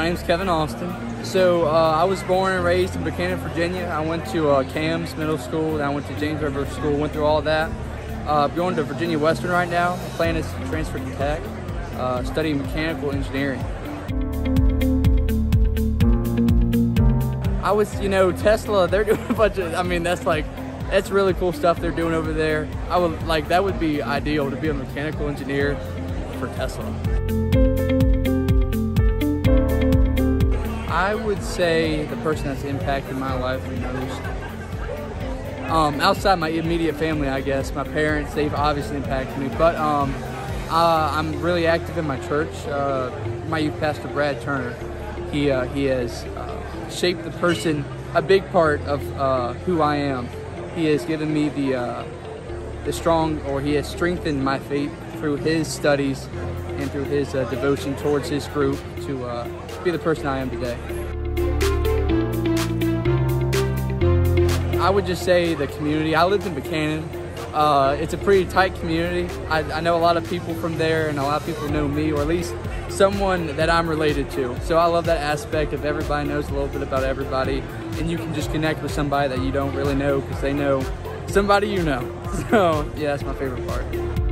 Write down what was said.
my name's Kevin Austin. So uh, I was born and raised in Buchanan, Virginia. I went to uh, CAMS Middle School, then I went to James River School, went through all that. Uh, going to Virginia Western right now. My plan is to transfer to Tech, uh, studying mechanical engineering. I was, you know, Tesla, they're doing a bunch of, I mean, that's like, that's really cool stuff they're doing over there. I would, like, that would be ideal to be a mechanical engineer for Tesla. I would say the person that's impacted my life the most. Um, outside my immediate family, I guess, my parents, they've obviously impacted me. But um, uh, I'm really active in my church. Uh, my youth pastor, Brad Turner, he, uh, he has uh, shaped the person, a big part of uh, who I am. He has given me the, uh, the strong, or he has strengthened my faith through his studies and through his devotion towards his group to be the person I am today. I would just say the community. I lived in Buchanan. Uh, it's a pretty tight community. I, I, know a lot of people from there, and a lot of people know me, or at least someone that I'm related to. So I love that aspect of everybody knows a little bit about everybody, and you can just connect with somebody that you don't really know because they know somebody you know. So yeah, that's my favorite part.